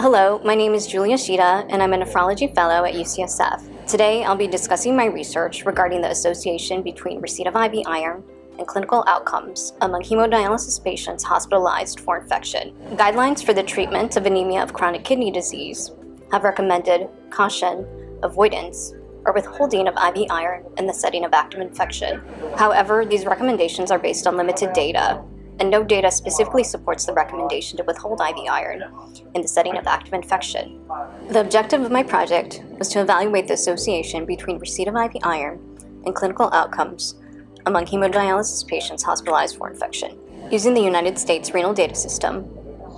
Hello, my name is Julie Ishida, and I'm a nephrology fellow at UCSF. Today, I'll be discussing my research regarding the association between receipt of IV iron and clinical outcomes among hemodialysis patients hospitalized for infection. Guidelines for the treatment of anemia of chronic kidney disease have recommended caution, avoidance, or withholding of IV iron in the setting of active infection. However, these recommendations are based on limited data, and no data specifically supports the recommendation to withhold IV iron in the setting of active infection. The objective of my project was to evaluate the association between receipt of IV iron and clinical outcomes among hemodialysis patients hospitalized for infection. Using the United States Renal Data System,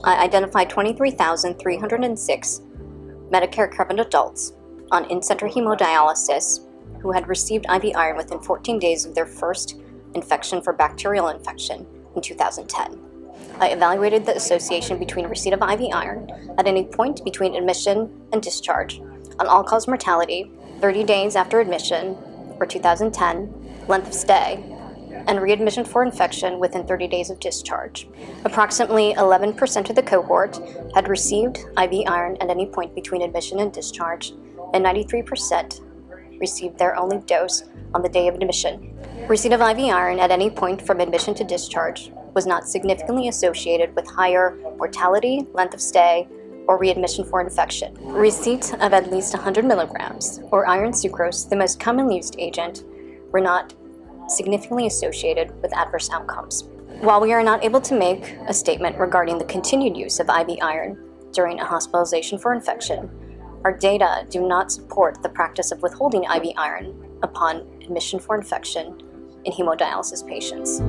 I identified 23,306 Medicare covered adults on in center hemodialysis who had received IV iron within 14 days of their first infection for bacterial infection in 2010. I evaluated the association between receipt of IV iron at any point between admission and discharge on all cause mortality, 30 days after admission, or 2010, length of stay, and readmission for infection within 30 days of discharge. Approximately 11% of the cohort had received IV iron at any point between admission and discharge, and 93% received their only dose on the day of admission. Receipt of IV iron at any point from admission to discharge was not significantly associated with higher mortality, length of stay, or readmission for infection. Receipt of at least 100 milligrams, or iron sucrose, the most commonly used agent, were not significantly associated with adverse outcomes. While we are not able to make a statement regarding the continued use of IV iron during a hospitalization for infection, our data do not support the practice of withholding IV iron upon admission for infection in hemodialysis patients.